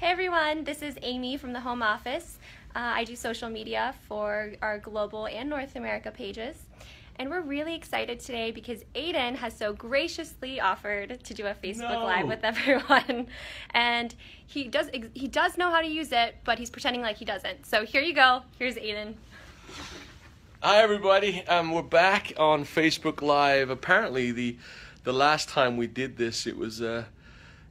Hey everyone, this is Amy from the Home Office. Uh, I do social media for our global and North America pages. And we're really excited today because Aidan has so graciously offered to do a Facebook No. Live with everyone. And he does he does know how to use it, but he's pretending like he doesn't. So here you go. Here's Aidan. Hi everybody, um, we're back on Facebook Live. Apparently, the the last time we did this, it was uh,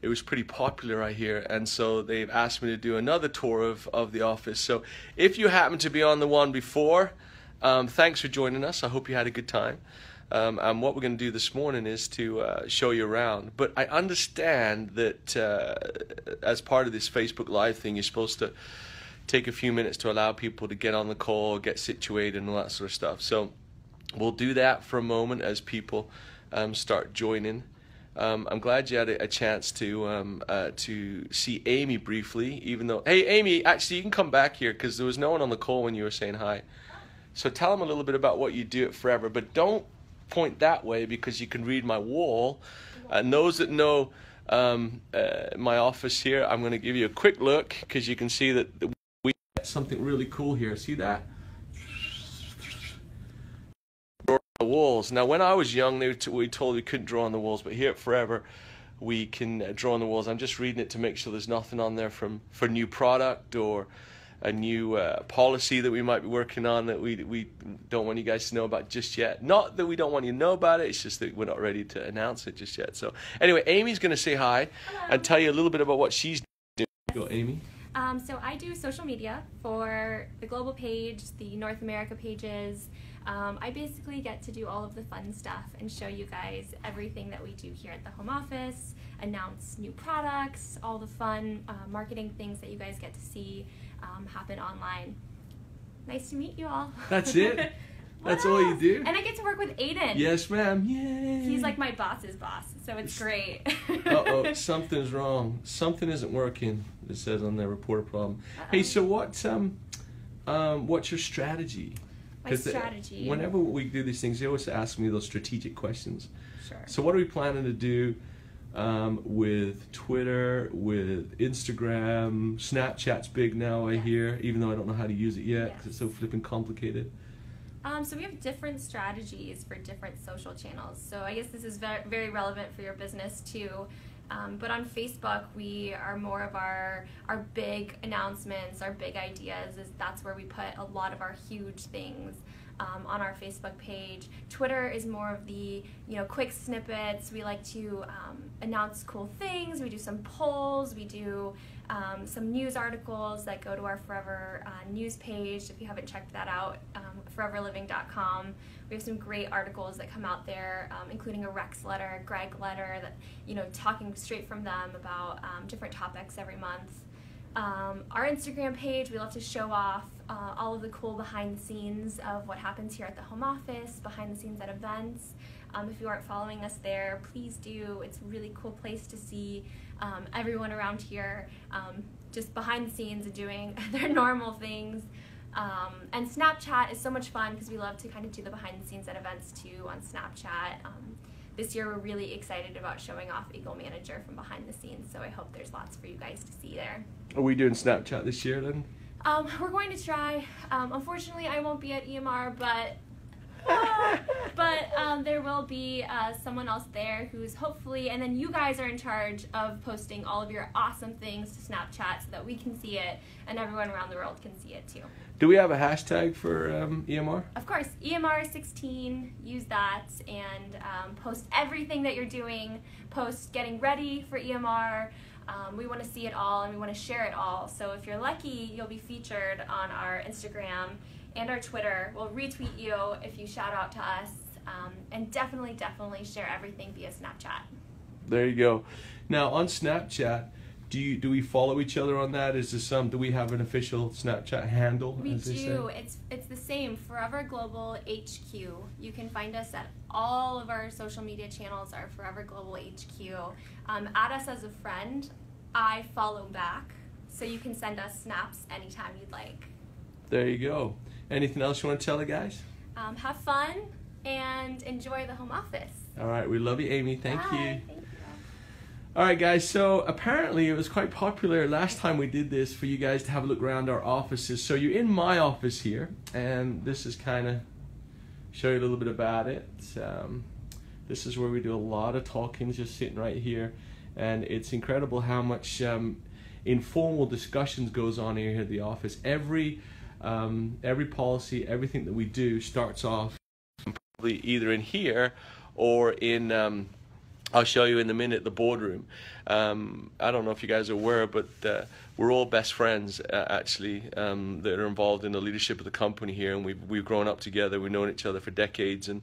it was pretty popular, I hear, and so they've asked me to do another tour of of the office. So if you happen to be on the one before, um, thanks for joining us. I hope you had a good time. Um, and what we're going to do this morning is to uh, show you around. But I understand that uh, as part of this Facebook Live thing, you're supposed to take a few minutes to allow people to get on the call, get situated, and all that sort of stuff. So we'll do that for a moment as people um, start joining. Um, I'm glad you had a, chance to um, uh, to see Amy briefly, even though hey Amy, actually you can come back here because there was no one on the call when you were saying hi. So tell them a little bit about what you do at Forever, but don't point that way because you can read my wall. And those that know um, uh, my office here, I'm going to give you a quick look because you can see that we got something really cool here. See that? Draw on the walls. Now, when I was young, they t- we told we couldn't draw on the walls, but here at Forever, we can uh, draw on the walls. I'm just reading it to make sure there's nothing on there from for new product or a new uh, policy that we might be working on that we we don't want you guys to know about just yet. Not that we don't want you to know about it. It's just that we're not ready to announce it just yet. So anyway, Amy's going to say hi and tell you a little bit about what she's doing. Go, Amy. Um, so I do social media for the global page, the North America pages. Um, I basically get to do all of the fun stuff and show you guys everything that we do here at the home office, announce new products, all the fun uh, marketing things that you guys get to see um, happen online. Nice to meet you all. That's it? That's all you do? And I get to work with Aidan. Yes, ma'am. Yay. He's like my boss's boss, so it's great. Uh oh, something's wrong. Something isn't working. It says on there, report a problem. Hey, Uh-oh. so what? Um, um, what's your strategy? My the- strategy. whenever we do these things, they always ask me those strategic questions. Sure. So, what are we planning to do um, with Twitter, with Instagram? Snapchat's big now, I Yes. hear, even though I don't know how to use it yet because it's so flipping complicated. Um, so we have different strategies for different social channels. So I guess this is very, very relevant for your business too. Um, but on Facebook, we are more of our our big announcements, our big ideas. Is that's where we put a lot of our huge things um, on our Facebook page. Twitter is more of the you know quick snippets. We like to um, announce cool things. We do some polls. We do um, some news articles that go to our Forever uh, news page. If you haven't checked that out, um, foreverliving.com. We have some great articles that come out there, um, including a Rex letter, Gregg letter, that you know, talking straight from them about um, different topics every month. Our Instagram page, we love to show off uh, all of the cool behind the scenes of what happens here at the home office, behind the scenes at events. Um, if you aren't following us there, please do. It's a really cool place to see um, everyone around here um, just behind the scenes doing their normal things. Um, and Snapchat is so much fun because we love to kind of do the behind the scenes at events too on Snapchat. Um, this year, we're really excited about showing off Eagle Manager from behind the scenes, so I hope there's lots for you guys to see there. Are we doing Snapchat this year then? Um, we're going to try. Um, unfortunately, I won't be at EMR, but but um, there will be uh, someone else there who's hopefully, and then you guys are in charge of posting all of your awesome things to Snapchat so that we can see it and everyone around the world can see it too. Do we have a hashtag for um, EMR? Of course, E EMR16, use that and um, post everything that you're doing. Post getting ready for EMR. Um, we want to see it all and we want to share it all. So if you're lucky, you'll be featured on our Instagram and our Twitter. We'll retweet you if you shout out to us. Um, and definitely, definitely share everything via Snapchat. There you go. Now on Snapchat, do you do we follow each other on that? Is this some? Do we have an official Snapchat handle? We do. It's it's the same. Forever Global HQ. You can find us at all of our social media channels. Are Forever Global HQ. Um, add us as a friend. I follow back, so you can send us snaps anytime you'd like. There you go. Anything else you want to tell the guys? Um, have fun and enjoy the home office. All right, we love you, Amy. Thank Bye. you. All right, guys. So apparently, it was quite popular last time we did this for you guys to have a look around our offices. So you're in my office here, and this is kind of show you a little bit about it. Um, this is where we do a lot of talking, just sitting right here, and it's incredible how much um, informal discussions goes on here at the office. Every um, every policy, everything that we do starts off probably either in here or in. I'll show you in a minute the boardroom. Um, I don't know if you guys are aware, but uh, we're all best friends uh, actually um, that are involved in the leadership of the company here, and we've we've grown up together. We've known each other for decades, and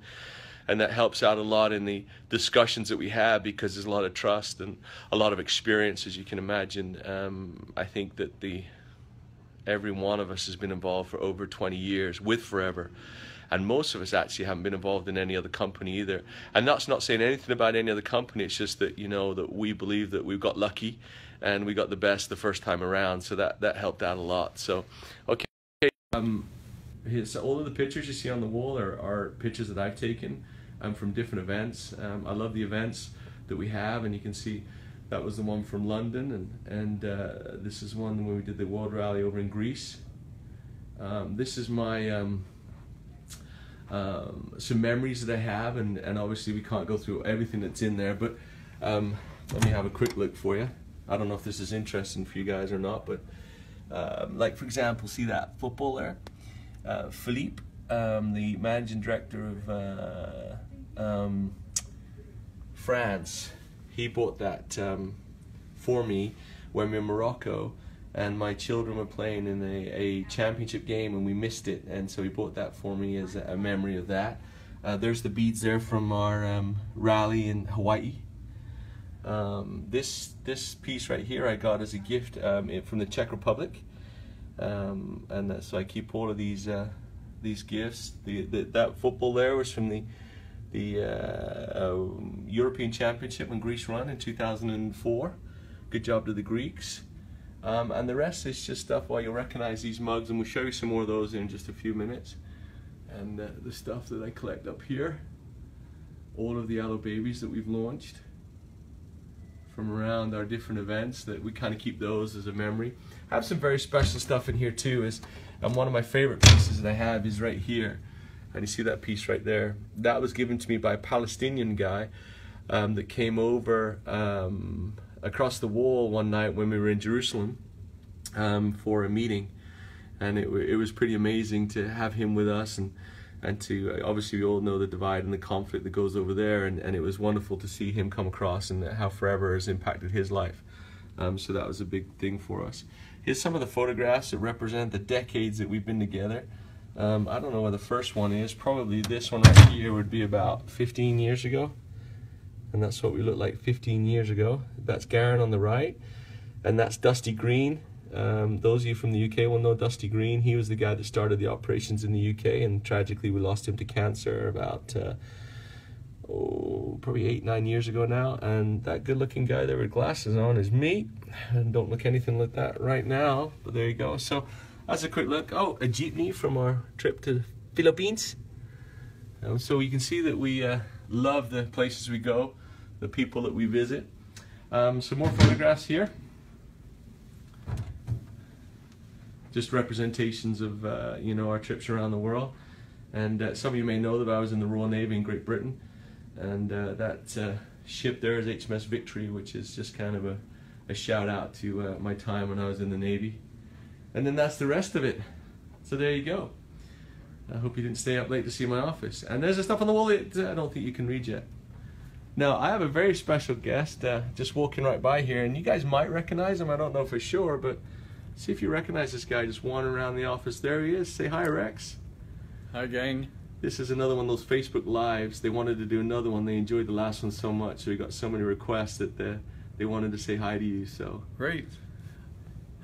and that helps out a lot in the discussions that we have because there's a lot of trust and a lot of experience, as you can imagine. Um, I think that the every one of us has been involved for over 20 years with Forever. And most of us actually haven't been involved in any other company either. And that's not saying anything about any other company. It's just that, you know, that we believe that we've got lucky and we got the best the first time around. So that, that helped out a lot. So, okay. Um, so all of the pictures you see on the wall are, are pictures that I've taken um, from different events. Um, I love the events that we have, and you can see that was the one from London, and and uh, this is one when we did the World Rally over in Greece. Um, this is my um, um, some memories that I have, and and obviously we can't go through everything that's in there, but um, let me have a quick look for you. I don't know if this is interesting for you guys or not, but um, like for example, see that football there, uh, Philippe, um, the managing director of. Uh, um, France, he bought that um, for me when we were in Morocco, and my children were playing in a, a championship game and we missed it, and so he bought that for me as a, memory of that. Uh, there's the beads there from our um, rally in Hawaii. Um, this this piece right here I got as a gift um, from the Czech Republic, um, and so I keep all of these uh, these gifts. The, the, that football there was from the the uh, um, European Championship when Greece won in 2004. Good job to the Greeks. Um, and the rest is just stuff while you'll recognize these mugs, and we'll show you some more of those in just a few minutes. And uh, the stuff that I collect up here, all of the Aloe Babies that we've launched from around our different events that we kind of keep those as a memory. I have some very special stuff in here too, is, and one of my favorite pieces that I have is right here and you see that piece right there. That was given to me by a Palestinian guy um, that came over um, across the wall one night when we were in Jerusalem um, for a meeting, and it, it was pretty amazing to have him with us and and to obviously we all know the divide and the conflict that goes over there, and, and it was wonderful to see him come across and how Forever has impacted his life. Um, so that was a big thing for us. Here's some of the photographs that represent the decades that we've been together. Um, I don't know where the first one is. Probably this one right here would be about 15 years ago. And that's what we looked like 15 years ago. That's Garen on the right. And that's Dusty Green. Um, those of you from the UK will know Dusty Green. He was the guy that started the operations in the UK, and tragically we lost him to cancer about uh, oh, probably eight, nine years ago now. And that good-looking guy there with glasses on is me. And don't look anything like that right now, but there you go. So that's a quick look. Oh, a jeepney from our trip to the Philippines. Um, so you can see that we uh, love the places we go, the people that we visit. Um, some more photographs here. Just representations of uh, you know our trips around the world. And uh, some of you may know that I was in the Royal Navy in Great Britain, and uh, that uh, ship there is HMS Victory, which is just kind of a, a shout out to uh, my time when I was in the Navy. And then that's the rest of it. So there you go. I hope you didn't stay up late to see my office. And there's the stuff on the wall that uh, I don't think you can read yet. Now, I have a very special guest uh, just walking right by here, and you guys might recognize him. I don't know for sure, but see if you recognize this guy just wandering around the office. There he is. Say hi, Rex. Hi, gang. This is another one of those Facebook Lives. They wanted to do another one. They enjoyed the last one so much, so we got so many requests that they, they wanted to say hi to you. So Great.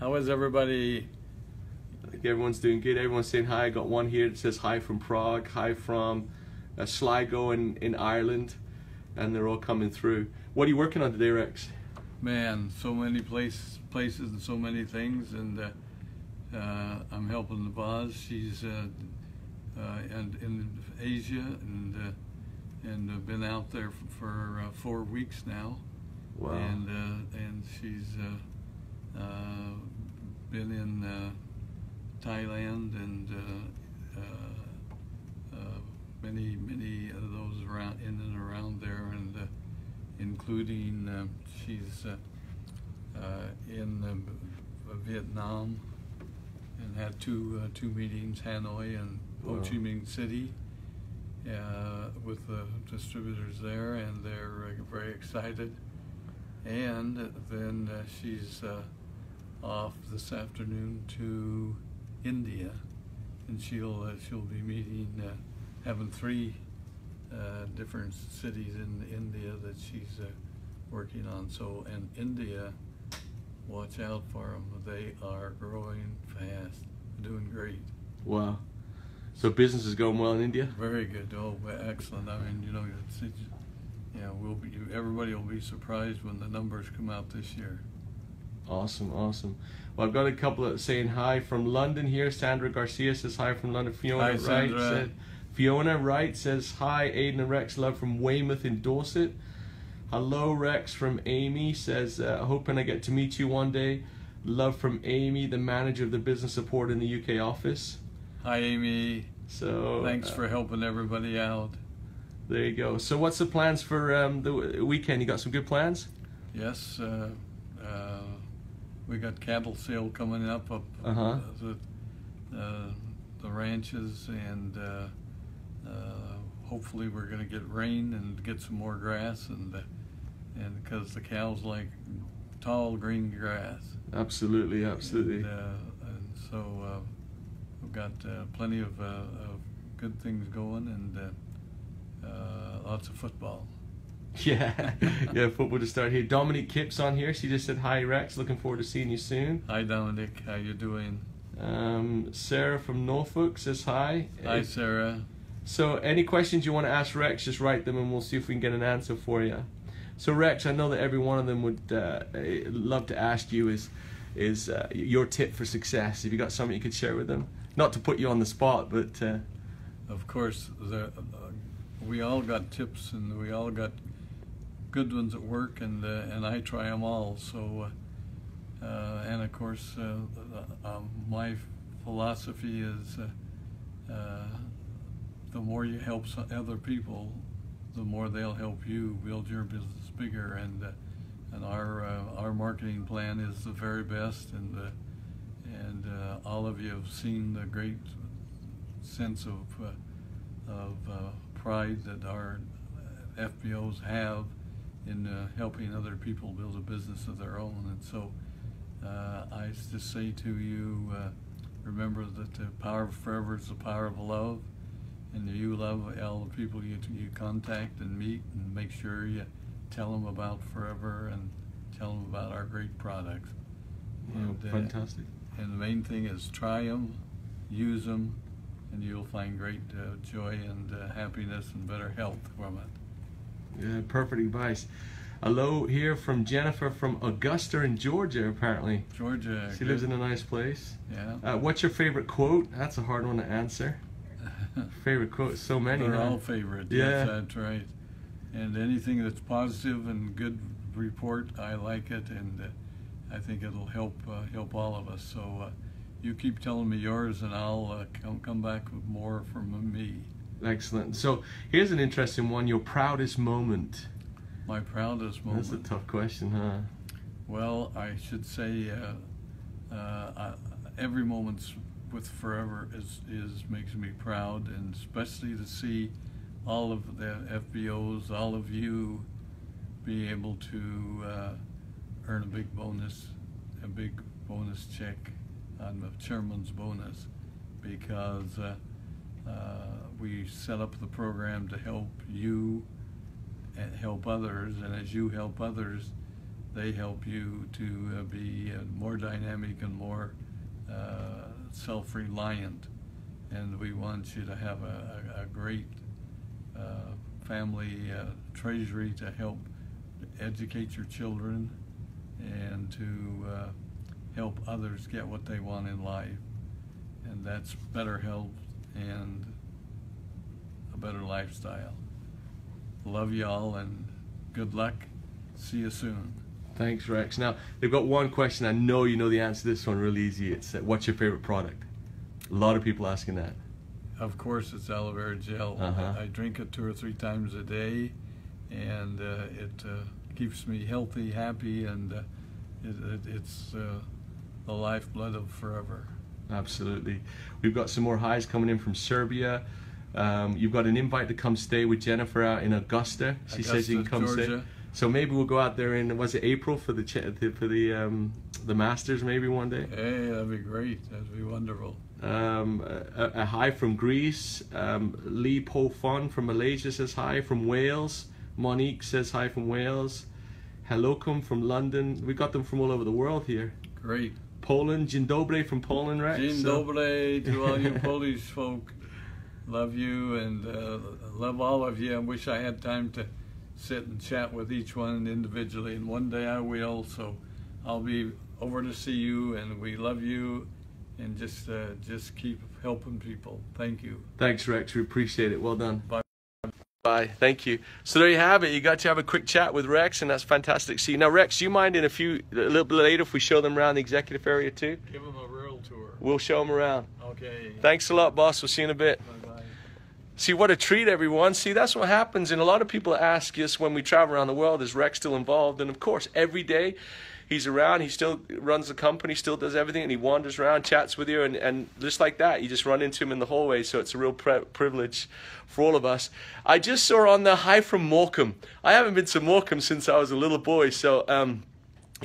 How is everybody I think everyone's doing good. Everyone's saying hi. I got one here that says hi from Prague, hi from uh, Sligo in, in Ireland, and they're all coming through. What are you working on today, Rex? Man, so many places, places, and so many things, and uh, uh, I'm helping the boss. She's uh, uh, and in Asia, and uh, and been out there for, for four weeks now, Wow. And uh, and she's uh, uh, been in uh, Thailand and uh, uh, uh, many many of those around in and around there, and uh, including uh, she's uh, uh, in uh, Vietnam and had two uh, two meetings, Hanoi and Ho Chi Minh City, uh, with the distributors there, and they're uh, very excited. And then uh, she's uh, off this afternoon to India, and she'll uh, she'll be meeting, uh, having three uh, different cities in India that she's uh, working on. So, in India, watch out for them. They are growing fast, doing great. Wow. So business is going well in India. Very good. Oh, excellent. I mean, you know, it's, it's, yeah, we'll be. Everybody will be surprised when the numbers come out this year. Awesome, awesome. Well, I've got a couple of saying hi from London here. Sandra Garcia says hi from London. Fiona Hi, Wright said, Fiona Wright says hi. Aidan and Rex love from Weymouth in Dorset. Hello, Rex from Amy says uh, hoping I get to meet you one day. Love from Amy, the manager of the business support in the UK office. Hi, Amy. So Thanks uh, for helping everybody out. there you go. So what's the plans for um, the weekend? You got some good plans? Yes, uh, uh, we got cattle sale coming up up Uh-huh. the, uh, the ranches, and uh, hopefully we're going to get rain and get some more grass, and and because the cows like tall green grass. Absolutely, absolutely. And, uh, and so uh, we've got uh, plenty of, uh, of good things going, and uh, uh, lots of football. Yeah, yeah, football to start here. Dominique Kip's on here. She just said hi, Rex. Looking forward to seeing you soon. Hi, Dominic. How you doing? Um, Sarah from Norfolk says hi. Hi, Sarah. So, any questions you want to ask Rex, just write them, and we'll see if we can get an answer for you. So, Rex, I know that every one of them would uh, eh, love to ask you is is uh, your tip for success. Have you got something you could share with them? Not to put you on the spot, but uh, Of course, the, uh, we all got tips and we all got good ones at work, and uh, and I try them all. So, uh, and of course, my philosophy is the more you help other people, the more they'll help you build your business bigger. And uh, and our uh, our marketing plan is the very best, and uh, and uh, all of you have seen the great sense of uh, of uh, pride that our FBOs have in helping other people build a business of their own. And so I just say to you, remember that the power of forever is the power of love, and you love all the people you you contact and meet, and make sure you tell them about forever and tell them about our great products. And, uh, fantastic. and the main thing is try them, use them, and you'll find great uh, joy and uh, happiness and better health from it. Yeah, perfect advice. Hello here from Jennifer from Augusta in Georgia, apparently. Georgia. She lives in a nice place. Yeah. Uh, what's your favorite quote? That's a hard one to answer. Favorite quote? So many. They're huh? all favorite. Yeah. Yes, that's right. And anything that's positive and good report, I like it, and uh, I think it'll help uh, help all of us. So uh, you keep telling me yours, and I'll uh, come come back with more from me. Excellent. So here's an interesting one. Your proudest moment. My proudest moment. That's a tough question, huh? Well, I should say uh, uh, every moment's with Forever is, is makes me proud, and especially to see all of the FBOs, all of you, be able to uh, earn a big bonus, a big bonus check on the chairman's bonus, because uh, uh, we set up the program to help you and help others, and as you help others, they help you to uh, be uh, more dynamic and more uh, self-reliant. And we want you to have a, a, a great uh, family uh, treasury to help educate your children and to uh, help others get what they want in life. And that's better health and a better lifestyle. Love y'all and good luck. see you soon. Thanks, Rex. Now they've got one question. I know you know the answer to this one really easy. It's uh, what's your favorite product? A lot of people asking that. Of course, it's aloe vera gel. Uh-huh. I drink it two or three times a day, and uh, it uh, keeps me healthy, happy, and uh, it, it, it's uh, the lifeblood of forever. Absolutely. We've got some more highs coming in from Serbia. Um, you've got an invite to come stay with Jennifer out in Augusta. She says you can Augusta, come stay. So maybe we'll go out there in was it April for the for the um, the Masters maybe one day. Hey, that'd be great. That'd be wonderful. Um, a, a hi from Greece. Um, Lee Po Fun from Malaysia says hi from Wales. Monique says hi from Wales. Hellokum from London. We got them from all over the world here. Great. Poland, Dzień dobry from Poland, right? Dzień So- to all you Polish folk. Love you and uh, love all of you. I wish I had time to sit and chat with each one individually, and one day I will. So I'll be over to see you, and we love you, and just uh, just keep helping people. Thank you. Thanks, Rex. We appreciate it. Well done. Bye. Bye. Thank you. So there you have it. You got to have a quick chat with Rex, and that's fantastic. See you. now, Rex, you mind in a few, a little bit later, if we show them around the executive area too? Give them a real tour. We'll show them around. Okay. Thanks a lot, boss. We'll see you in a bit. Bye bye. See what a treat, everyone. See, that's what happens. And a lot of people ask us when we travel around the world, is Rex still involved? And of course, every day he's around. He still runs the company, still does everything, and he wanders around, chats with you, and, and just like that, you just run into him in the hallway. So it's a real privilege for all of us. I just saw on the hi from Morecambe. I haven't been to Morecambe since I was a little boy, so um,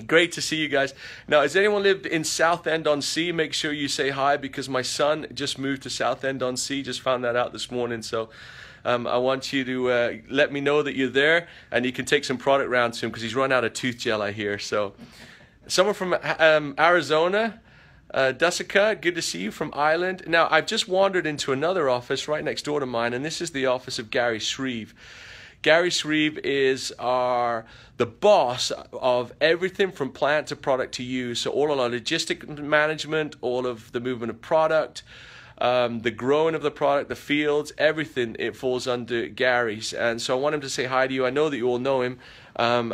Great to see you guys. Now, has anyone lived in Southend on Sea? Make sure you say hi because my son just moved to Southend on Sea. Just found that out this morning. So um, I want you to uh, let me know that you're there and you can take some product round to him because he's run out of tooth gel, I hear. So, someone from um, Arizona. Uh, Desica, good to see you from Ireland. Now, I've just wandered into another office right next door to mine, and this is the office of Gary Shreve. Gary Shreve is our the boss of everything from plant to product to use. So all of our logistic management, all of the movement of product, um, the growing of the product, the fields, everything it falls under Gary's. And so I want him to say hi to you. I know that you all know him. Um,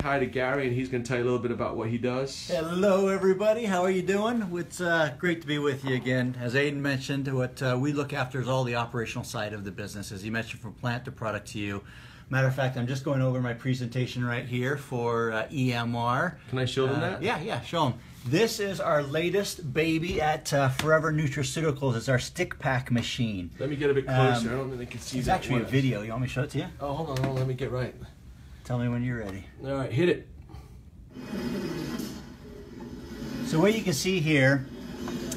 hi to Gary, and he's going to tell you a little bit about what he does. Hello, everybody. How are you doing? It's uh, great to be with you again. As Aidan mentioned, what uh, we look after is all the operational side of the business, as he mentioned, from plant to product to you. Matter of fact, I'm just going over my presentation right here for uh, EMR. Can I show them Uh, that? Yeah, yeah, show them. This is our latest baby at uh, Forever Nutraceuticals. It's our stick pack machine. Let me get a bit closer. Um, I don't think they can see It's that actually a video. You want me to show it to you? Oh, hold on, hold on. Let me get right. Tell me when you're ready. All right, hit it. So what you can see here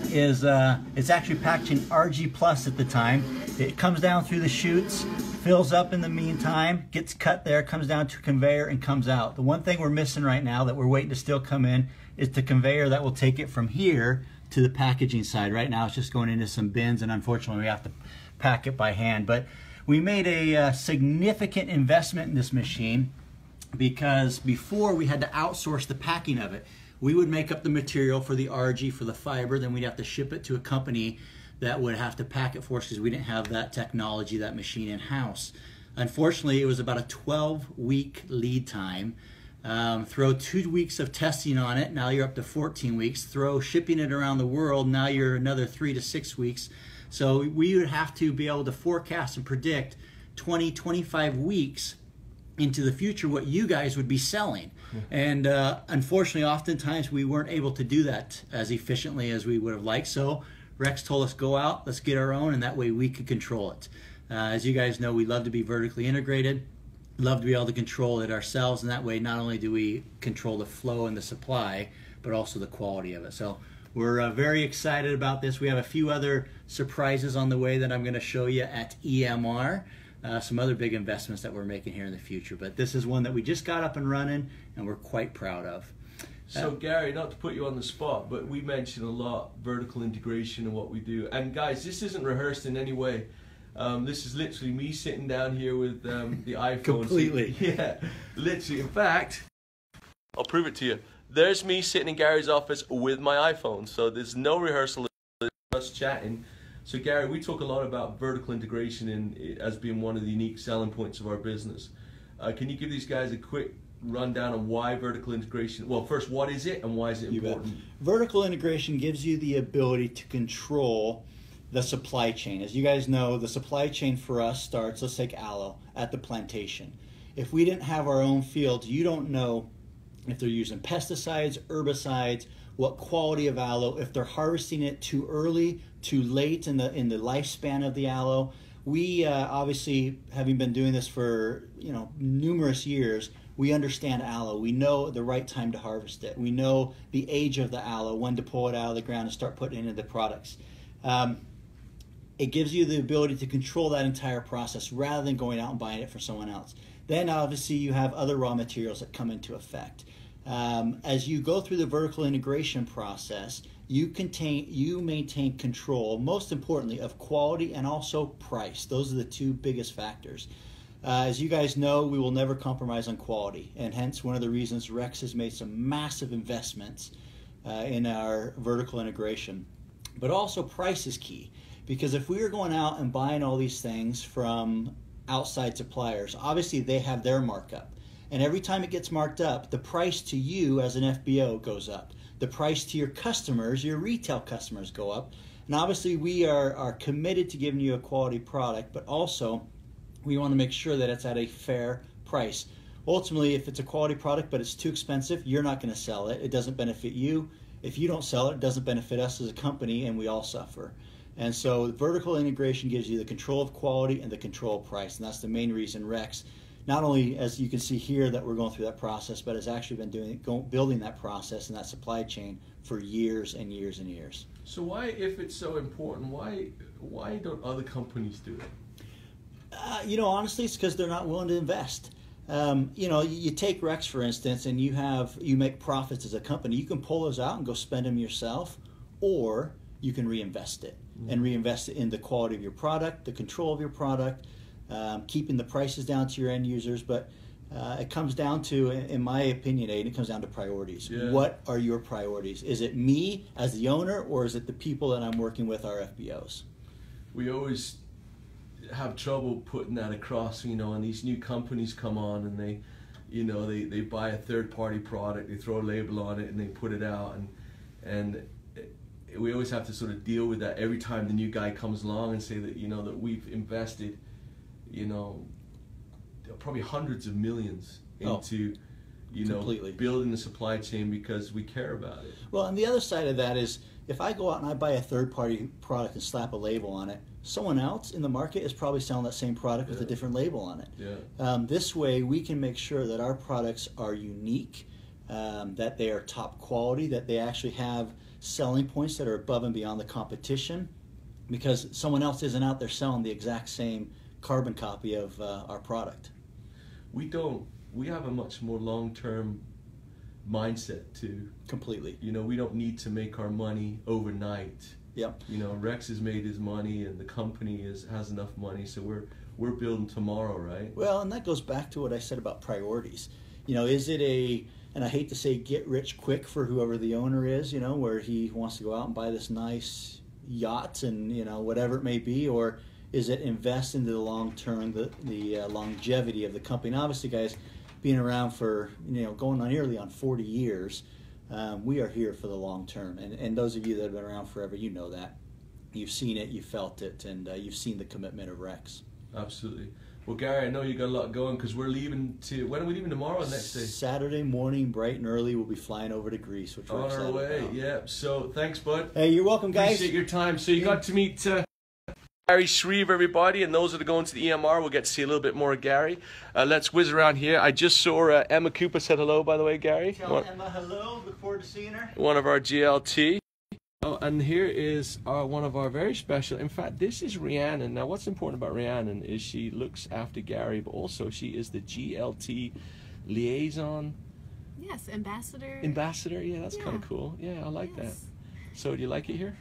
is uh, it's actually packed in ARGI Plus at the time. It comes down through the chutes, fills up in the meantime, gets cut there, comes down to conveyor and comes out. The one thing we're missing right now that we're waiting to still come in is the conveyor that will take it from here to the packaging side. Right now it's just going into some bins and unfortunately we have to pack it by hand. But we made a uh, significant investment in this machine because before we had to outsource the packing of it. We would make up the material for the ARGI for the fiber, then we'd have to ship it to a company that would have to pack it for us because we didn't have that technology, that machine in house. Unfortunately, it was about a 12 week lead time. Um, throw two weeks of testing on it, now you're up to 14 weeks. Throw shipping it around the world, now you're another three to six weeks. So we would have to be able to forecast and predict 20, 25 weeks into the future what you guys would be selling. And uh, unfortunately, oftentimes we weren't able to do that as efficiently as we would have liked. So Rex told us, go out, let's get our own, and that way we could control it. Uh, as you guys know, we love to be vertically integrated, love to be able to control it ourselves, and that way not only do we control the flow and the supply, but also the quality of it. So we're uh, very excited about this. We have a few other surprises on the way that I'm going to show you at EMR uh, some other big investments that we're making here in the future. But this is one that we just got up and running, and we're quite proud of. So Gary, not to put you on the spot, but we mention a lot vertical integration and what we do. And guys, this isn't rehearsed in any way. Um, this is literally me sitting down here with um, the iPhone. Completely. Yeah, literally. In fact, I'll prove it to you. There's me sitting in Gary's office with my iPhone. So there's no rehearsal. Us chatting. So Gary, we talk a lot about vertical integration in, as being one of the unique selling points of our business. Uh, can you give these guys a quick rundown on why vertical integration? Well, first, what is it and why is it important? Vertical integration gives you the ability to control the supply chain. As you guys know, the supply chain for us starts, let's take aloe, at the plantation. If we didn't have our own fields, you don't know if they're using pesticides, herbicides, what quality of aloe, if they're harvesting it too early, too late in the in the lifespan of the aloe. We uh, obviously, having been doing this for you know numerous years, we understand aloe. We know the right time to harvest it. We know the age of the aloe, when to pull it out of the ground and start putting it into the products. Um, it gives you the ability to control that entire process rather than going out and buying it for someone else. Then obviously you have other raw materials that come into effect. Um, as you go through the vertical integration process, you contain you maintain control, most importantly, of quality and also price. Those are the two biggest factors. Uh, as you guys know, we will never compromise on quality, and hence one of the reasons Rex has made some massive investments uh, in our vertical integration. But also, price is key because if we are going out and buying all these things from outside suppliers, obviously they have their markup. And every time it gets marked up, the price to you as an FBO goes up. The price to your customers, your retail customers, go up. And obviously, we are, are committed to giving you a quality product, but also we want to make sure that it's at a fair price. Ultimately, if it's a quality product but it's too expensive, you're not going to sell it. It doesn't benefit you. If you don't sell it, it doesn't benefit us as a company, and we all suffer. And so, vertical integration gives you the control of quality and the control of price, and that's the main reason Rex not only as you can see here that we're going through that process, but has actually been doing go, building that process and that supply chain for years and years and years. So why, if it's so important, why why don't other companies do it? Uh, you know, honestly, it's because they're not willing to invest. Um, you know, you take Rex for instance, and you have you make profits as a company. You can pull those out and go spend them yourself, or you can reinvest it mm-hmm. and reinvest it in the quality of your product, the control of your product, um, keeping the prices down to your end users. But uh, it comes down to, in my opinion, Aidan, it comes down to priorities. Yeah. What are your priorities? Is it me as the owner, or is it the people that I'm working with, our FBOs? We always have trouble putting that across, you know, and these new companies come on and they, you know, they, they buy a third party product, they throw a label on it and they put it out and, and we always have to sort of deal with that every time the new guy comes along and say that, you know, that we've invested – you know, probably hundreds of millions oh, into, oh, you know, completely. building the supply chain because we care about it. Well, and the other side of that is if I go out and I buy a third party product and slap a label on it, someone else in the market is probably selling that same product yeah. with a different label on it. Yeah. Um, this way, we can make sure that our products are unique, um, that they are top quality, that they actually have selling points that are above and beyond the competition, because someone else isn't out there selling the exact same carbon copy of uh, our product. We don't. We have a much more long-term mindset to Completely. You know, we don't need to make our money overnight. Yep. You know, Rex has made his money, and the company is has enough money, so we're we're building tomorrow, right? Well, and that goes back to what I said about priorities. You know, is it a and I hate to say get rich quick for whoever the owner is, you know, where he wants to go out and buy this nice yacht and you know whatever it may be, or is it invest into the long term, the the uh, longevity of the company. And obviously, guys, being around for you know going on nearly on 40 years, um, we are here for the long term. And and those of you that have been around forever, you know that. You've seen it, you felt it, and uh, you've seen the commitment of Rex. Absolutely. Well, Gary, I know you got a lot going because we're leaving to. When are we leaving tomorrow? Next day. Saturday morning, bright and early. We'll be flying over to Greece, which we're on our way. About. Yeah. So thanks, bud. Hey, you're welcome, guys. Appreciate your time. So you got to meet. Uh, Gary Shreve, everybody, and those that are going to the EMR we'll get to see a little bit more of Gary. Uh, let's whiz around here. I just saw uh, Emma Cooper said hello, by the way, Gary. Tell one, Emma hello. Look forward to seeing her. One of our GLT. Oh, and here is our, one of our very special. In fact, this is Rhiannon. Now, what's important about Rhiannon is she looks after Gary, but also she is the GLT liaison. Yes, ambassador. Ambassador, yeah, that's yeah. kind of cool. Yeah, I like yes. that. So, do you like it here?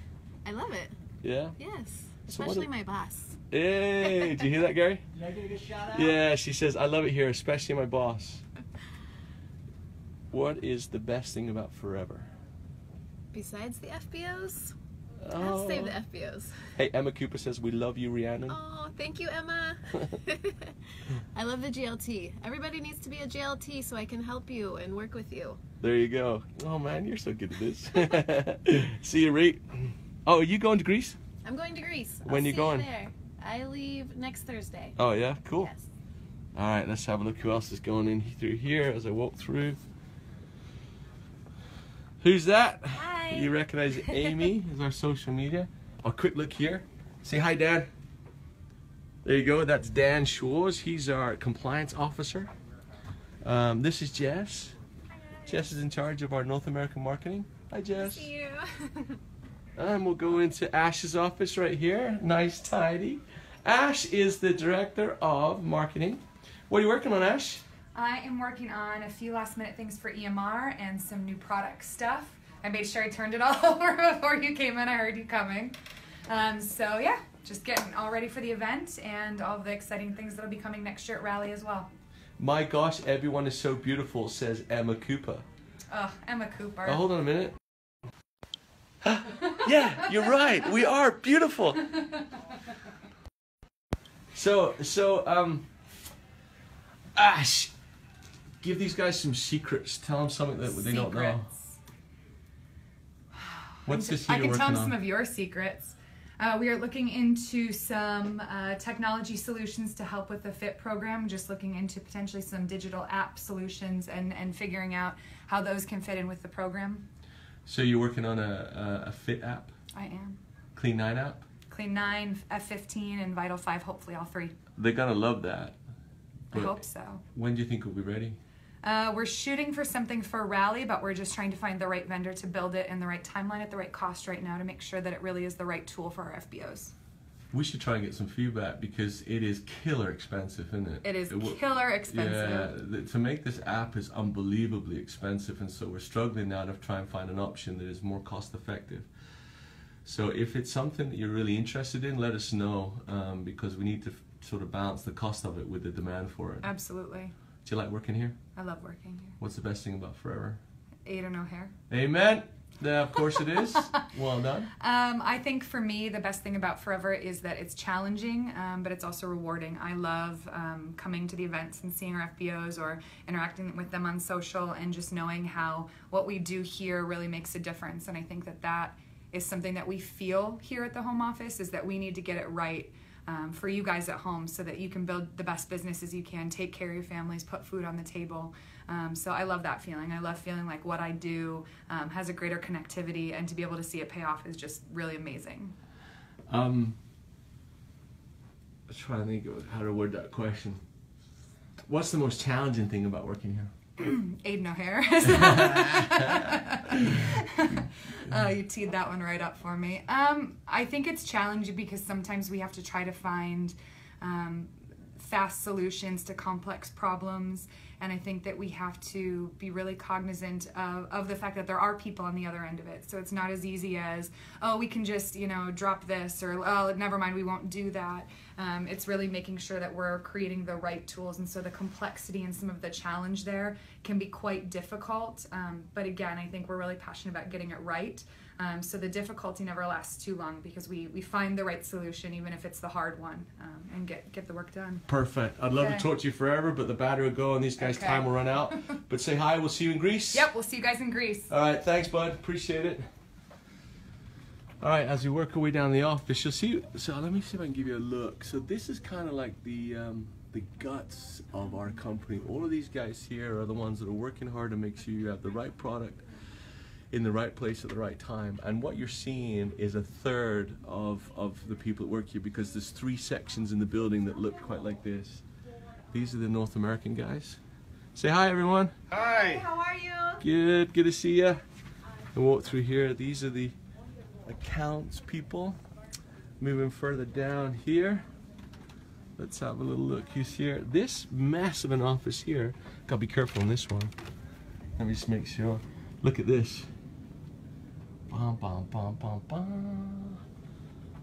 I love it. Yeah. Yes. Especially so my boss. Hey, do you hear that, Gary? Did I get a good shout out? Yeah, she says, I love it here, especially my boss. What is the best thing about Forever? Besides the FBOs? I'll save the Oh. FBOs. Hey, Emma Cooper says we love you, Rhiannon. Oh, thank you, Emma. I love the GLT. Everybody needs to be a GLT so I can help you and work with you. There you go. Oh man, you're so good at this. see you, Rate. Oh, are you going to Greece? I'm going to Greece. When I'll you going? there. I leave next Thursday. Oh yeah, cool. Yes. All right, let's have a look who else is going in through here as I walk through. Who's that? Hi. You recognize Amy as our social media? A quick look here. Say hi, Dan. There you go. That's Dan Schwartz. He's our compliance officer. Um, this is Jess. Jess is in charge of our North American marketing. Hi, Jess. See you. And we'll go into Ash's office right here. Nice, tidy. Ash is the director of marketing. What are you working on, Ash? I am working on a few last minute things for EMR and some new product stuff. I made sure I turned it all over before you came in. I heard you coming. Um, so, yeah, just getting all ready for the event and all the exciting things that'll be coming next year at Rally as well. My gosh, everyone is so beautiful, says Emma Cooper. Oh, Emma Cooper. Oh, hold on a minute. yeah, you're right. We are beautiful. So, so, um, Ash, give these guys some secrets. Tell them something that they don't know. What's this I can tell them on? some of your secrets. Uh, we are looking into some uh, technology solutions to help with the FIT program, just looking into potentially some digital app solutions and, and figuring out how those can fit in with the program. So you're working on a, a, a Fit app, I am. Clean Nine app. Clean 9, F15, and Vital 5, hopefully all three. They're gonna love that. I hope so. When do you think we'll be ready? Uh, we're shooting for something for Rally, but we're just trying to find the right vendor to build it in the right timeline at the right cost right now to make sure that it really is the right tool for our FBOs. We should try and get some feedback because it is killer expensive, isn't it? It is killer expensive. Yeah, to make this app is unbelievably expensive, and so we're struggling now to try and find an option that is more cost effective. So if it's something that you're really interested in, let us know um, because we need to sort of balance the cost of it with the demand for it. Absolutely. Do you like working here? I love working here. What's the best thing about Forever? Aidan O'Hare. Amen. Yeah, of course it is. well done. Um, I think for me, the best thing about Forever is that it's challenging, um, but it's also rewarding. I love um, coming to the events and seeing our FBOs or interacting with them on social and just knowing how what we do here really makes a difference. And I think that that is something that we feel here at the home office is that we need to get it right. Um, for you guys at home, so that you can build the best businesses you can, take care of your families, put food on the table. Um, so I love that feeling. I love feeling like what I do um, has a greater connectivity, and to be able to see it pay off is just really amazing. Um, let's try and think of how to word that question. What's the most challenging thing about working here? Aidan O'Hare. uh, you teed that one right up for me. Um, I think it's challenging because sometimes we have to try to find um, fast solutions to complex problems. And I think that we have to be really cognizant of, of the fact that there are people on the other end of it. So it's not as easy as, oh, we can just, you know, drop this or, oh, never mind, we won't do that. Um, it's really making sure that we're creating the right tools. And so the complexity and some of the challenge there can be quite difficult. Um, but again, I think we're really passionate about getting it right. Um, so the difficulty never lasts too long because we, we find the right solution, even if it's the hard one, um, and get, get the work done. Perfect. I'd love Okay. to talk to you forever, but the battery will go and these guys' Okay. time will run out. but say hi. We'll see you in Greece. Yep, we'll see you guys in Greece. All right. Thanks, bud. Appreciate it. All right. As we work our way down the office, you'll see. So let me see if I can give you a look. So this is kind of like the um, the guts of our company. All of these guys here are the ones that are working hard to make sure you have the right product in the right place at the right time. And what you're seeing is a third of, of the people that work here because there's three sections in the building that look quite like this. These are the North American guys. Say hi, everyone. Hi. How are you? Good, good to see you. And walk through here. These are the accounts people. Moving further down here. Let's have a little look who's here. This mess of an office here. Gotta be careful on this one. Let me just make sure. Look at this.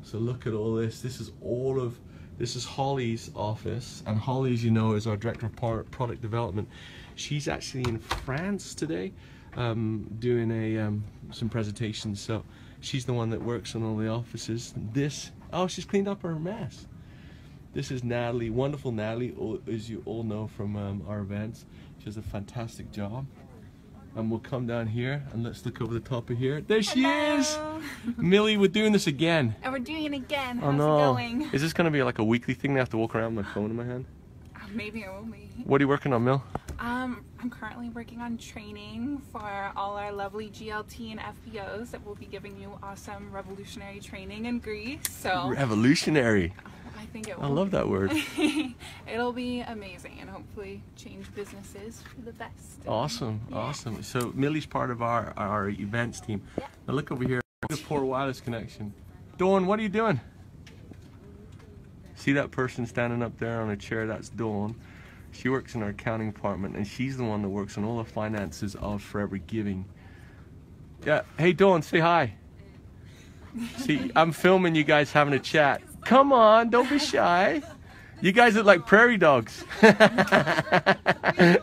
So look at all this. This is all of, this is Holly's office. And Holly, as you know, is our Director of Product Development. She's actually in France today um, doing a um, some presentations. So She's the one that works in all the offices. This, oh, she's cleaned up her mess. This is Natalie, wonderful Natalie, as you all know from um, our events. She does a fantastic job. And we'll come down here and let's look over the top of here. There she is! Millie, we're doing this again. And we're doing it again. Oh How's no. it going? Is this gonna be like a weekly thing? I have to walk around with my phone in my hand? Uh, Maybe it will be. What are you working on, Mill? Um, I'm currently working on training for all our lovely GLT and FBOs that will be giving you awesome revolutionary training in Greece. So Revolutionary. I think it will. I love that word. It'll be amazing and hopefully change businesses for the best. Awesome, awesome. So Millie's part of our our events team. Now look over here, the poor wireless connection. Dawn, what are you doing? See that person standing up there on a chair? That's Dawn. She works in our accounting department, and she's the one that works on all the finances of Forever Giving. Yeah. Hey, Dawn, say hi. See, I'm filming you guys having a chat. Come on, don't be shy. You guys look like prairie dogs. hey,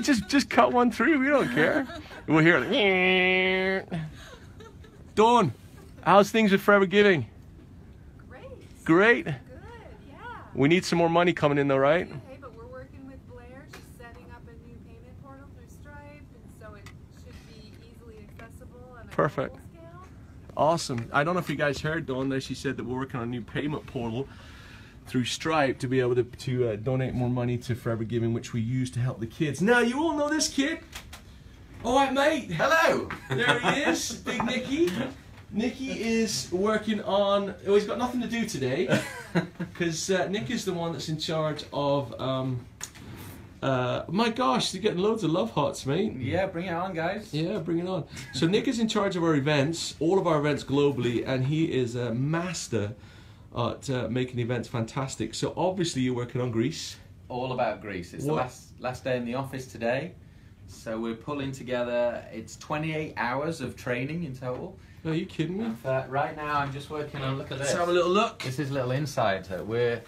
just just cut one through. We don't care. We'll hear it. Dawn, how's things with Forever Giving? Great. Great. Good. Yeah. We need some more money coming in, though, right? Okay, but we're working with Blair. She's setting up a new payment portal through Stripe, and so it should be easily accessible Perfect. Awesome. I don't know if you guys heard Dawn there. She said that we're working on a new payment portal through Stripe to be able to, to uh, donate more money to Forever Giving, which we use to help the kids. Now, you all know this kid. All right, mate. Hello. There he is, Big Nicky. Nicky is working on. Oh, he's got nothing to do today because uh, Nick is the one that's in charge of. Um, uh, my gosh, you're getting loads of love hearts, mate. Yeah, bring it on, guys. Yeah, bring it on. So Nick is in charge of our events, all of our events globally, and he is a master at uh, making events fantastic. So obviously you're working on Greece. All about Greece. It's the last last day in the office today, so we're pulling together. It's 28 hours of training in total. Are you kidding me? In fact, right now I'm just working on. Look at this. Let's have a little look. This is a little insight. Uh, We're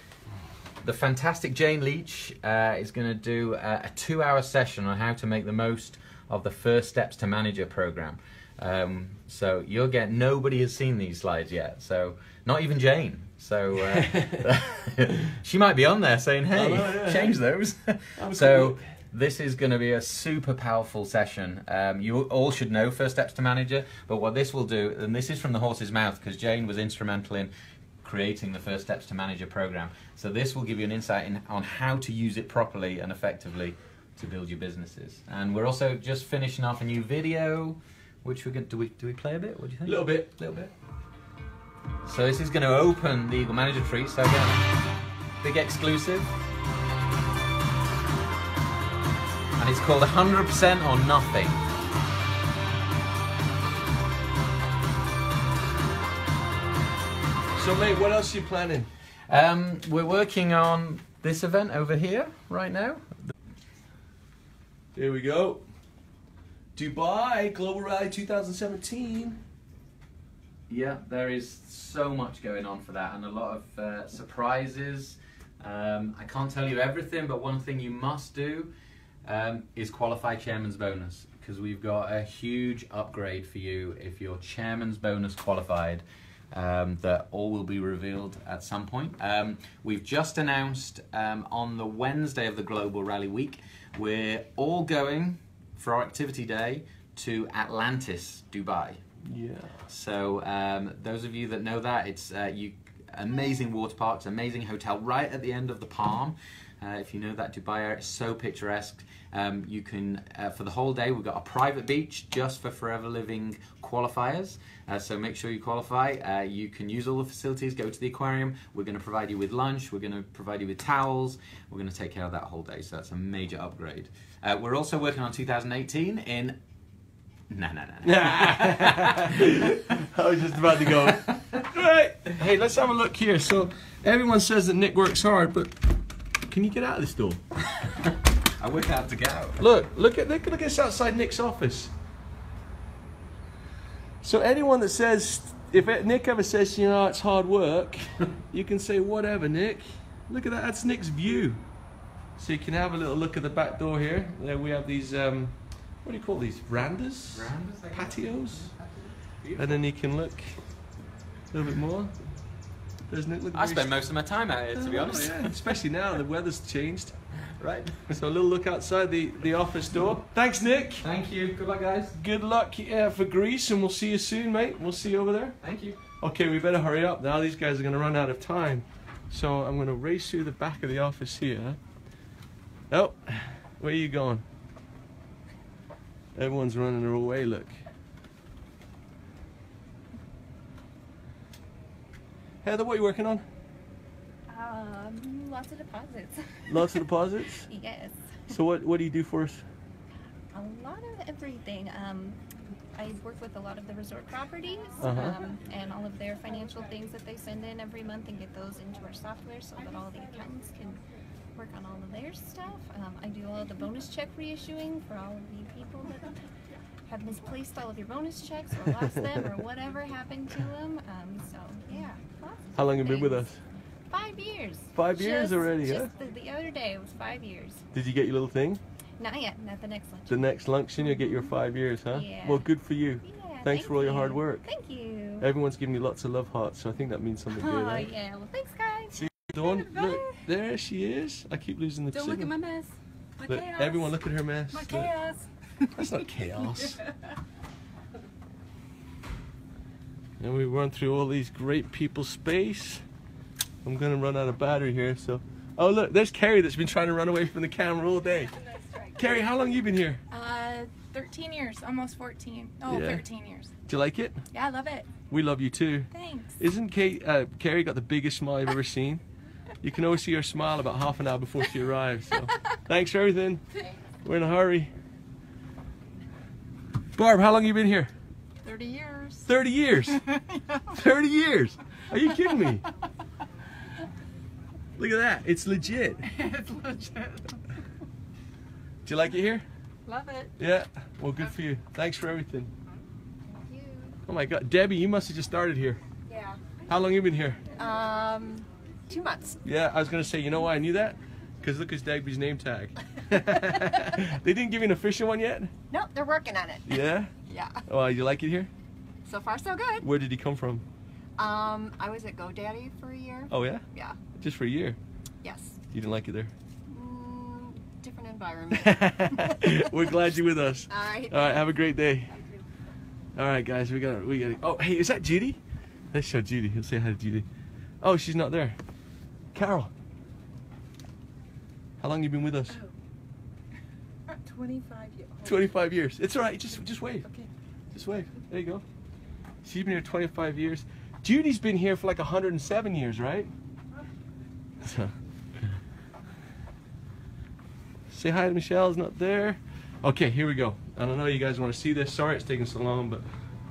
the fantastic Jane Leach uh, is going to do a, a two-hour session on how to make the most of the First Steps to Manager program. Um, so you'll get nobody has seen these slides yet. So not even Jane. So uh, she might be on there saying, "Hey, know, yeah. change those." So look. this is going to be a super powerful session. Um, you all should know First Steps to Manager, but what this will do, and this is from the horse's mouth because Jane was instrumental in creating the First Steps to Manager program. So this will give you an insight in, on how to use it properly and effectively to build your businesses. And we're also just finishing off a new video, which we're going to, do we do we play a bit? What do you think? A little bit. little bit. So this is going to open the Eagle Manager Treat. So again, big exclusive. And it's called 100% or Nothing. So mate, what else are you planning? Um, we're working on this event over here right now. Here we go. Dubai Global Rally 2017. Yeah, there is so much going on for that and a lot of uh, surprises. Um, I can't tell you everything, but one thing you must do um, is qualify Chairman's Bonus because we've got a huge upgrade for you if you're Chairman's Bonus qualified. Um, that all will be revealed at some point. Um, we've just announced um, on the Wednesday of the Global Rally Week, we're all going for our activity day to Atlantis, Dubai. Yeah. So um, those of you that know that, it's uh, you amazing water parks, amazing hotel right at the end of the Palm. Uh, if you know that Dubai area, it's so picturesque. Um, you can uh, for the whole day. We've got a private beach just for Forever Living qualifiers. Uh, so make sure you qualify. Uh, you can use all the facilities. Go to the aquarium. We're going to provide you with lunch. We're going to provide you with towels. We're going to take care of that whole day. So that's a major upgrade. Uh, we're also working on 2018 in. No, no, no. no. I was just about to go. right. Hey, let's have a look here. So everyone says that Nick works hard, but can you get out of this door? I work out to get out. Look, look at look, look at this outside Nick's office. So anyone that says if Nick ever says you know it's hard work, you can say whatever, Nick. Look at that. That's Nick's view. So you can have a little look at the back door here. There we have these. Um, what do you call these? Verandas? Verandas. Patios. and then you can look a little bit more. Doesn't it look? I spend most of my time out here, to be Oh, honest. yeah, especially now the weather's changed. Right. So a little look outside the, the office door. Thanks, Nick. Thank you. Good luck, guys. Good luck uh, for Greece, and we'll see you soon, mate. We'll see you over there. Thank you. Okay, we better hurry up now. These guys are going to run out of time. So I'm going to race through the back of the office here. Oh, where are you going? Everyone's running their way, look. Heather, what are you working on? Um, lots of deposits. Lots of deposits? yes. So what, what do you do for us? A lot of everything. Um, I work with a lot of the resort properties Uh-huh. um, and all of their financial things that they send in every month and get those into our software so that all the accountants can work on all of their stuff. Um, I do all of the bonus check reissuing for all of the people that have misplaced all of your bonus checks or lost them or whatever happened to them. Um, so, yeah. How long have you been with us? Five years. Five years already, just huh? The, the other day it was five years. Did you get your little thing? Not yet. Not the next lunch. The next luncheon, you'll get your five years, huh? Yeah. Well, good for you. Yeah, Thanks thank for all your hard work. Thank you. Everyone's giving you lots of love hearts, so I think that means something good. Oh right? yeah. Well, thanks, guys. See, you, Dawn, look, there she is. I keep losing the Don't look at my mess. My Look, chaos. everyone, look at her mess. My Look. chaos. That's not chaos. and we run through all these great people space. I'm gonna run out of battery here, so. Oh look, there's Carrie that's been trying to run away from the camera all day. Carrie, how long you been here? Uh, 13 years, almost 14. Oh, Yeah. 13 years. Do you like it? Yeah, I love it. We love you too. Thanks. Isn't Kate, uh, Carrie got the biggest smile I've ever seen? You can always see her smile about half an hour before she arrives. So, thanks for everything. We're in a hurry. Barb, how long you been here? 30 years. 30 years. 30 years. Are you kidding me? Look at that. It's legit. it's legit. Do you like it here? Love it. Yeah. Well, good for you. Thanks for everything. Oh my God, Debbie, you must have just started here. Yeah. How long you been here? Um, two months. Yeah, I was gonna say. You know why I knew that? Because look at Debbie's name tag. they didn't give you an official one yet. No, they're working on it. Yeah. Yeah. Well, you like it here? So far, so good. Where did he come from? Um, I was at GoDaddy for a year. Oh yeah. Yeah. Just for a year. Yes. You didn't like it there. Mm, different environment. We're glad you're with us. All right. All right. Have a great day. All right, guys. We got. We got. Oh, hey, is that Judy? Let's show Judy. Let's say hi to Judy. Oh, she's not there. Carol. How long you been with us? 25 years. 25 years. It's all right. Just just wave. Okay. Just wave. There you go. She's been here 25 years. Judy's been here for like 107 years, right? So. Say hi to Michelle's not there. Okay, here we go. I don't know you guys want to see this. Sorry it's taking so long, but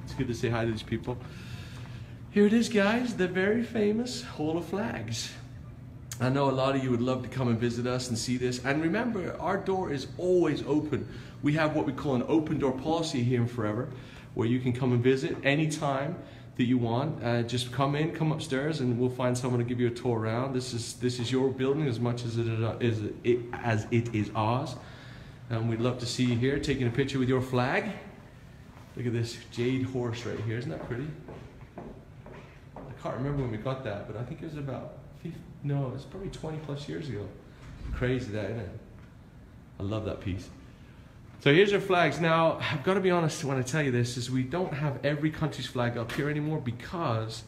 it's good to say hi to these people. Here it is, guys. The very famous Hall of Flags. I know a lot of you would love to come and visit us and see this. And remember, our door is always open. We have what we call an open door policy here in Forever, where you can come and visit anytime that you want. Uh, just come in, come upstairs, and we'll find someone to give you a tour around. This is this is your building as much as it is it, as it is ours. And we'd love to see you here, taking a picture with your flag. Look at this jade horse right here. Isn't that pretty? I can't remember when we got that, but I think it was about 50, no, it's probably 20 plus years ago. Crazy that, isn't it? I love that piece. So here's our flags. Now, I've got to be honest when I tell you this, is we don't have every country's flag up here anymore because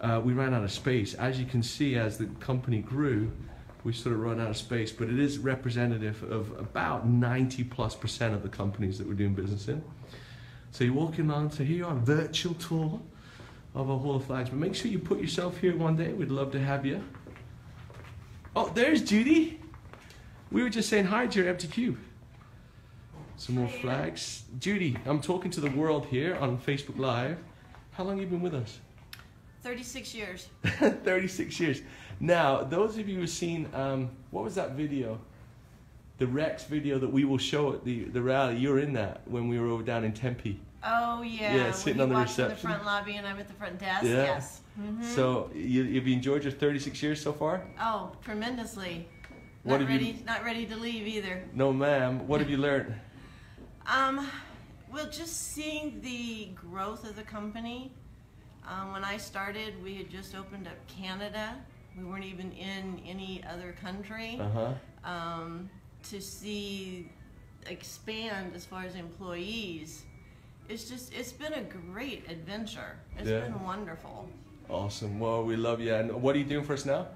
uh, we ran out of space. As you can see, as the company grew, we sort of run out of space, but it is representative of about 90 plus percent of the companies that we're doing business in. So you're walking on, so here you are, virtual tour of a Hall of Flags. But make sure you put yourself here one day. We'd love to have you. Oh, there's Judy. We were just saying hi to your empty cube. Some more flags. Judy, I'm talking to the world here on Facebook Live. How long have you been with us? 36 years. 36 years. Now, those of you who've seen, um, what was that video? The Rex video that we will show at the, the rally. You were in that when we were over down in Tempe. Oh yeah. Yeah, sitting on the reception. the front lobby and I'm at the front desk. Yeah. Yes. Mhm. So, you, have you enjoyed your 36 years so far? Oh, tremendously. What not have you- ready. Not ready to leave either. No, ma'am. What have you learned? Um, Well, just seeing the growth of the company. Um, when I started, we had just opened up Canada. We weren't even in any other country. Uh huh. Um, to see expand as far as employees, it's just it's been a great adventure. It's Yeah. been wonderful. Awesome. Well, we love you. And what are you doing for us now?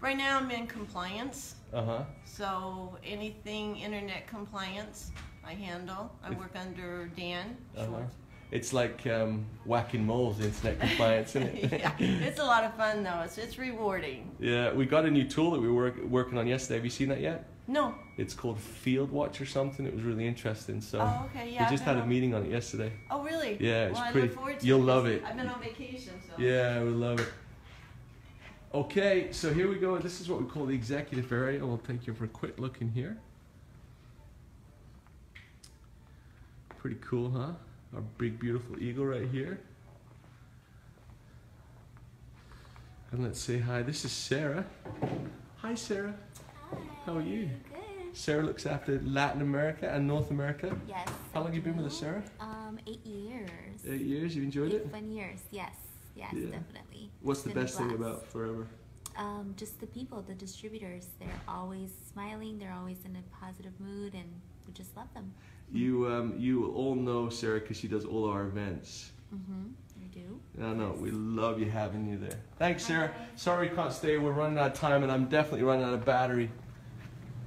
Right now, I'm in compliance. Uh huh. So anything internet compliance, I handle. I work under Dan. Uh huh. It's like um, whacking moles, internet compliance, isn't it? yeah, it's a lot of fun though. It's it's rewarding. Yeah, we got a new tool that we were work, working on yesterday. Have you seen that yet? No. It's called Field Watch or something. It was really interesting. So Oh, okay, yeah, we just had a on- meeting on it yesterday. Oh really? Yeah, it's well, I pretty. look forward to you'll love it. I've been on vacation, so. Yeah, we love it. Okay, so here we go. This is what we call the executive area. We'll take you for a quick look in here. Pretty cool, huh? Our big, beautiful eagle right here. And let's say hi. This is Sarah. Hi, Sarah. Hi. How are you? Good. Sarah looks after Latin America and North America. Yes. How long have you been with us, Sarah? Um, eight years. Eight years. You enjoyed Eight it? Fun years. Yes. Yes, Yeah. definitely. What's It's the best thing about Forever? Um, just the people, the distributors. They're always smiling. They're always in a positive mood, and we just love them. You um, you all know Sarah because she does all our events. Mm-hmm. We do. No, no, we love you having you there. Thanks, Sarah. Sorry we can't stay. We're running out of time, and I'm definitely running out of battery.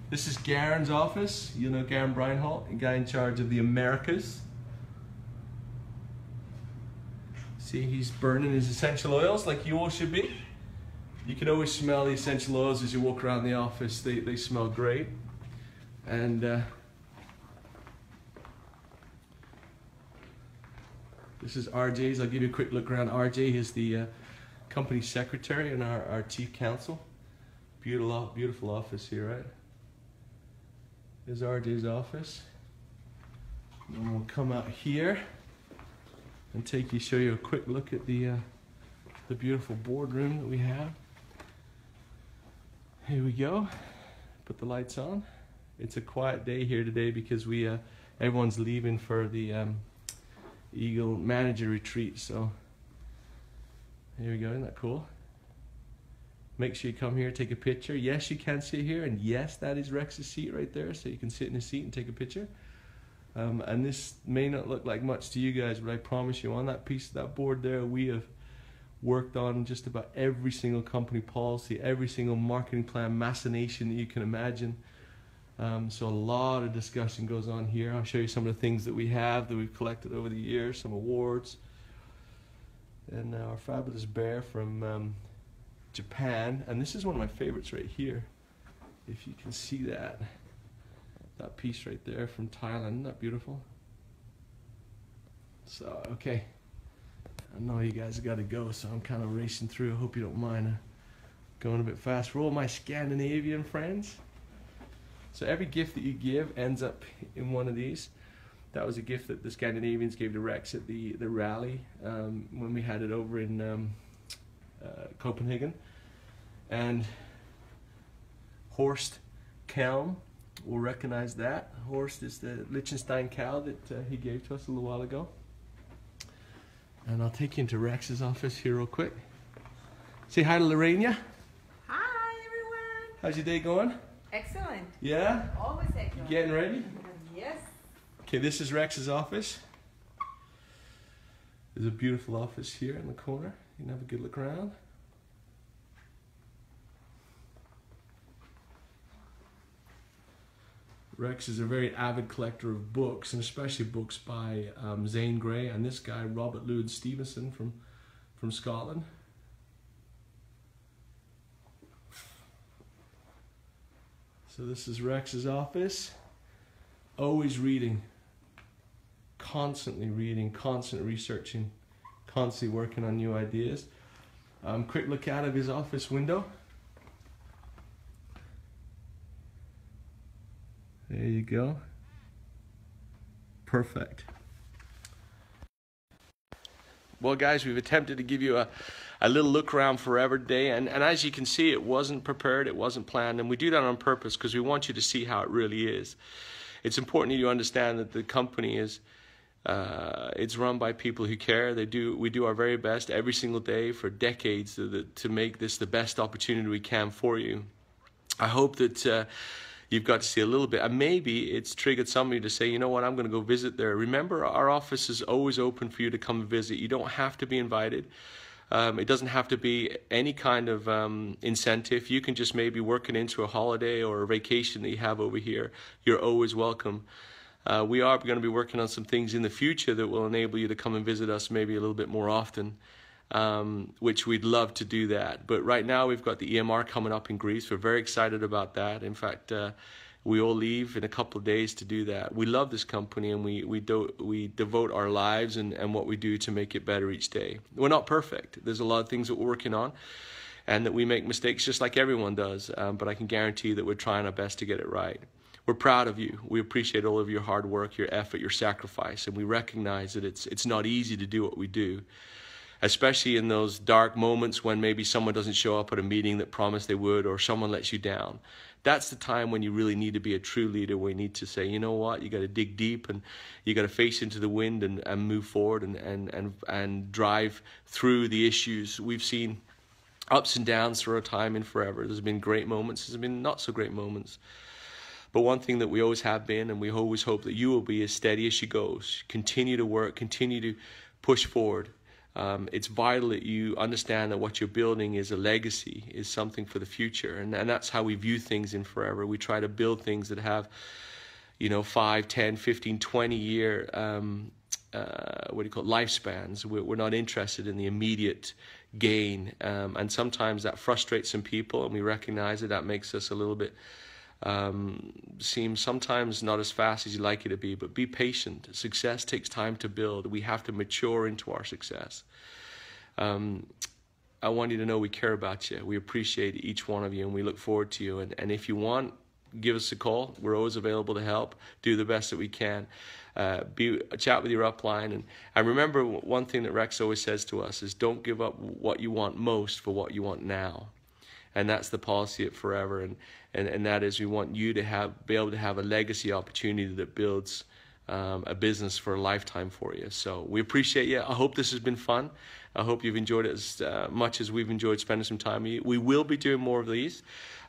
This is Garen's office. You know Garen Breinholt, the guy in charge of the Americas. See, he's burning his essential oils like you all should be. You can always smell the essential oils as you walk around the office. They, they smell great. And uh, This is RJ's. I'll give you a quick look around. RJ is the uh, company secretary and our, our chief counsel. Beautiful, beautiful office here, right? Is RJ's office. And we'll come out here and take you, show you a quick look at the uh, the beautiful boardroom that we have. Here we go. Put the lights on. It's a quiet day here today because we uh, everyone's leaving for the um, Eagle Manager Retreat. So here we go. Isn't that cool? Make sure you come here, take a picture. Yes, you can sit here, and yes, that is Rex's seat right there, so you can sit in his seat and take a picture. Um, and this may not look like much to you guys, but I promise you, on that piece of that board there, we have worked on just about every single company policy, every single marketing plan, machination that you can imagine. Um, so a lot of discussion goes on here. I'll show you some of the things that we have that we've collected over the years, some awards. And uh, our fabulous bear from um, Japan, and this is one of my favorites right here. If you can see that, that piece right there from Thailand, isn't that beautiful? So okay, I know you guys got to go, so I'm kind of racing through. I hope you don't mind uh, going a bit fast. For all my Scandinavian friends. So every gift that you give ends up in one of these. That was a gift that the Scandinavians gave to Rex at the, the rally um, when we had it over in um, uh, Copenhagen. And Horst Kelm will recognize that. Horst is the Liechtenstein cow that uh, he gave to us a little while ago. And I'll take you into Rex's office here real quick. Say hi to Lorena. Hi, everyone. How's your day going? Excellent. Yeah? Always excellent. Getting ready? Yes. Okay, this is Rex's office. There's a beautiful office here in the corner. You can have a good look around. Rex is a very avid collector of books, and especially books by um, Zane Grey and this guy, Robert Louis Stevenson from, from Scotland. So this is Rex's office. Always reading, constantly reading, constant researching, constantly working on new ideas. Um, quick look out of his office window. There you go. Perfect. Well, guys, we've attempted to give you a, a little look around Forever Day, and, and as you can see, it wasn't prepared, it wasn't planned, and we do that on purpose because we want you to see how it really is. It's important that you understand that the company is Uh, it's run by people who care. They do. We do our very best every single day for decades to, to make this the best opportunity we can for you. I hope that uh, you've got to see a little bit, and maybe it's triggered somebody to say, you know what, I'm going to go visit there. Remember, our office is always open for you to come visit. You don't have to be invited. Um, it doesn't have to be any kind of um, incentive. You can just maybe work it into a holiday or a vacation that you have over here. You're always welcome. Uh, we are going to be working on some things in the future that will enable you to come and visit us maybe a little bit more often, um, which we'd love to do that. But right now we've got the EMR coming up in Greece. We're very excited about that. In fact, uh, we all leave in a couple of days to do that. We love this company and we, we, do, we devote our lives and, and what we do to make it better each day. We're not perfect. There's a lot of things that we're working on and that we make mistakes just like everyone does. Um, but I can guarantee that we're trying our best to get it right. We're proud of you. We appreciate all of your hard work, your effort, your sacrifice, and we recognize that it's, it's not easy to do what we do especially in those dark moments when maybe someone doesn't show up at a meeting that promised they would or someone lets you down. That's the time when you really need to be a true leader where you need to say you know what? You got to dig deep and you got to face into the wind and, and move forward and, and, and, and drive through the issues. We've seen ups and downs for a time and forever. There's been great moments there's been not so great moments. But one thing that we always have been and we always hope that you will be as steady as she goes. Continue to work continue to push forward um, it's vital that you understand that what you're building is a legacy, is something for the future. And, and that's how we view things in Forever. We try to build things that have, you know, 5, 10, 15, 20 year, um, uh, what do you call it, lifespans. We're, we're not interested in the immediate gain. Um, and sometimes that frustrates some people, and we recognize it. That makes us a little bit um, seems sometimes not as fast as you like it to be, but be patient. Success takes time to build. We have to mature into our success. Um, I want you to know we care about you. We appreciate each one of you, and we look forward to you. And, and if you want, give us a call. We're always available to help. Do the best that we can. Uh, be chat with your upline, and and remember one thing that Rex always says to us is don't give up what you want most for what you want now and that's the policy at Forever. And, and, and that is we want you to have be able to have a legacy opportunity that builds um, a business for a lifetime for you. So we appreciate you. I hope this has been fun. I hope you've enjoyed it as uh, much as we've enjoyed spending some time with you. We will be doing more of these.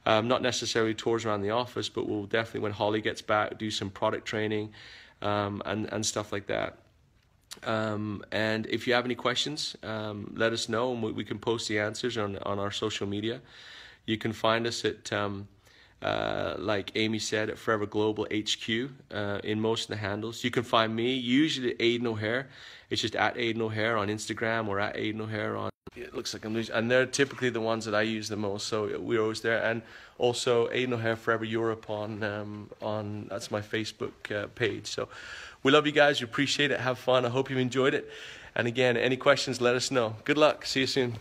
Um, not necessarily tours around the office, but we'll definitely, when Holly gets back, do some product training um, and, and stuff like that. Um, and if you have any questions, um, let us know and we, we, can post the answers on, on our social media. You can find us at, um, uh, like Amy said, at Forever Global HQ uh, in most of the handles. You can find me usually Aidan O'Hare. It's just at Aidan O'Hare on Instagram or at Aidan O'Hare on. It looks like I'm losing, and they're typically the ones that I use the most. So we're always there, and also Aidan O'Hare Forever Europe on um, on that's my Facebook uh, page. So we love you guys. We appreciate it. Have fun. I hope you enjoyed it. And again, any questions, let us know. Good luck. See you soon.